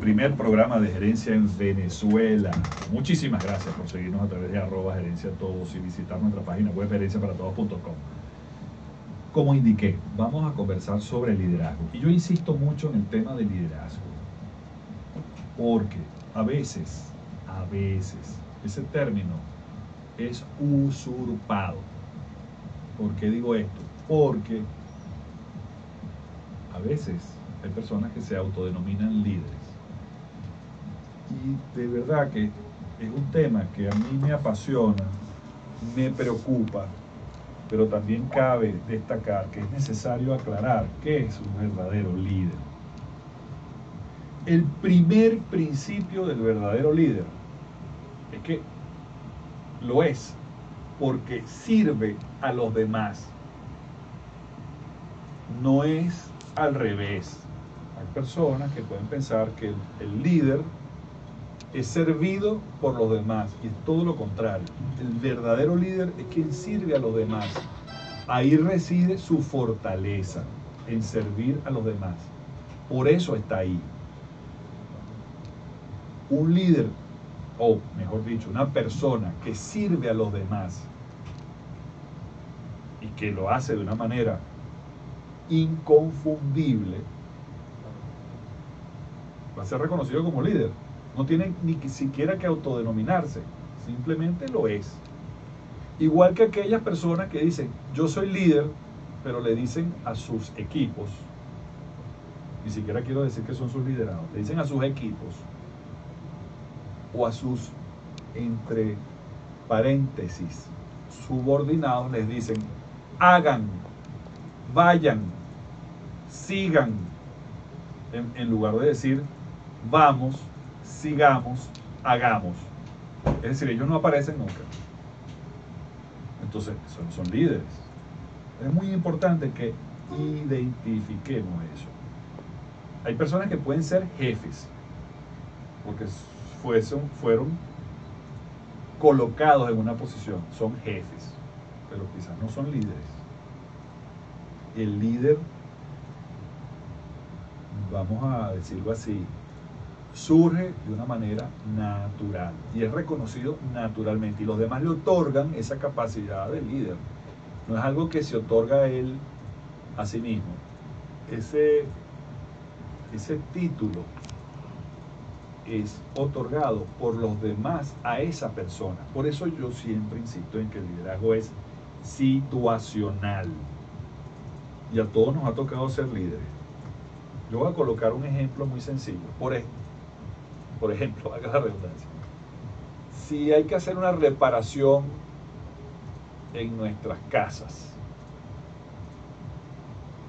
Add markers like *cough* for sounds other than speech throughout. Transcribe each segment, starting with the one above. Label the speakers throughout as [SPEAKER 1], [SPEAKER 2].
[SPEAKER 1] primer programa de gerencia en Venezuela. Muchísimas gracias por seguirnos a través de arroba gerencia todos y visitar nuestra página web gerenciaparatodos.com. Como indiqué, vamos a conversar sobre liderazgo. Y yo insisto mucho en el tema del liderazgo. Porque a veces, a veces, ese término es usurpado. ¿Por qué digo esto? Porque a veces hay personas que se autodenominan líderes y de verdad que es un tema que a mí me apasiona, me preocupa, pero también cabe destacar que es necesario aclarar qué es un verdadero líder. El primer principio del verdadero líder es que lo es porque sirve a los demás. No es al revés. Hay personas que pueden pensar que el, líder es servido por los demás y es todo lo contrario. El verdadero líder es quien sirve a los demás. Ahí reside su fortaleza en servir a los demás. Por eso está ahí. Un líder, o mejor dicho, una persona que sirve a los demás y que lo hace de una manera inconfundible, va a ser reconocido como líder. No tiene ni siquiera que autodenominarse, simplemente lo es. Igual que aquellas personas que dicen, yo soy líder, pero le dicen a sus equipos, ni siquiera quiero decir que son sus liderados, le dicen a sus equipos o a sus, entre paréntesis, subordinados, les dicen, hagan, vayan, sigan, en, en lugar de decir, vamos, sigamos, hagamos. Es decir, ellos no aparecen nunca. Entonces, son, son líderes. Es muy importante que identifiquemos eso. Hay personas que pueden ser jefes, porque fueron, fueron colocados en una posición, son jefes, pero quizás no son líderes. El líder, vamos a decirlo así, surge de una manera natural y es reconocido naturalmente y los demás le otorgan esa capacidad de líder. No es algo que se otorga a él a sí mismo. Ese, ese título es otorgado por los demás a esa persona. Por eso yo siempre insisto en que el liderazgo es situacional. Y a todos nos ha tocado ser líderes. Yo voy a colocar un ejemplo muy sencillo. Por, por ejemplo, *laughs* haga la redundancia, si hay que hacer una reparación en nuestras casas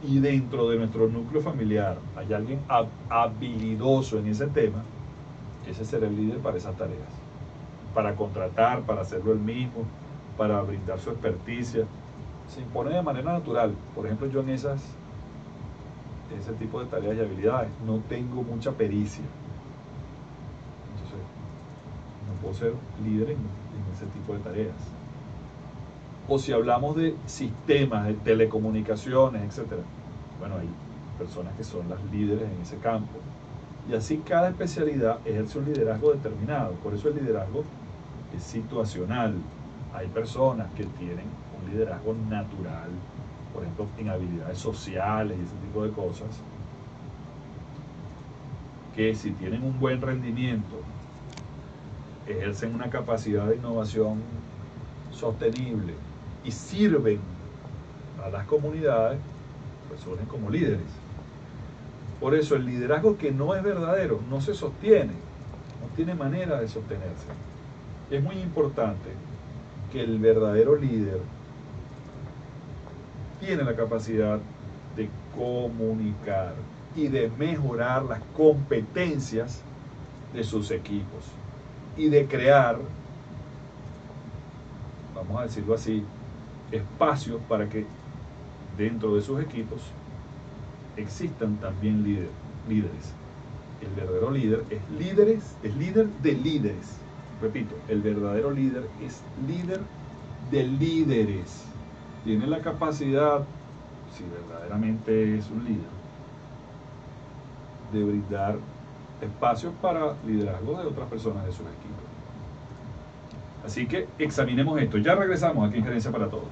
[SPEAKER 1] y dentro de nuestro núcleo familiar hay alguien habilidoso en ese tema, ese será el líder para esas tareas, para contratar, para hacerlo él mismo, para brindar su experticia. Se impone de manera natural. Por ejemplo, yo en esas, ese tipo de tareas y habilidades no tengo mucha pericia puedo ser líder en, ese tipo de tareas. O si hablamos de sistemas, de telecomunicaciones, etc. Bueno, hay personas que son las líderes en ese campo. Y así cada especialidad ejerce un liderazgo determinado. Por eso el liderazgo es situacional. Hay personas que tienen un liderazgo natural, por ejemplo, en habilidades sociales y ese tipo de cosas, que si tienen un buen rendimiento ejercen una capacidad de innovación sostenible y sirven a las comunidades, pues surgen como líderes. Por eso el liderazgo que no es verdadero no se sostiene, no tiene manera de sostenerse. Es muy importante que el verdadero líder tiene la capacidad de comunicar y de mejorar las competencias de sus equipos y de crear, vamos a decirlo así, espacios para que dentro de sus equipos existan también líderes. El verdadero líder es líderes, es líder de líderes. Repito, el verdadero líder es líder de líderes. Tiene la capacidad, si verdaderamente es un líder, de brindar espacios para liderazgo de otras personas de sus equipos. Así que examinemos esto. Ya regresamos aquí en Gerencia para Todos.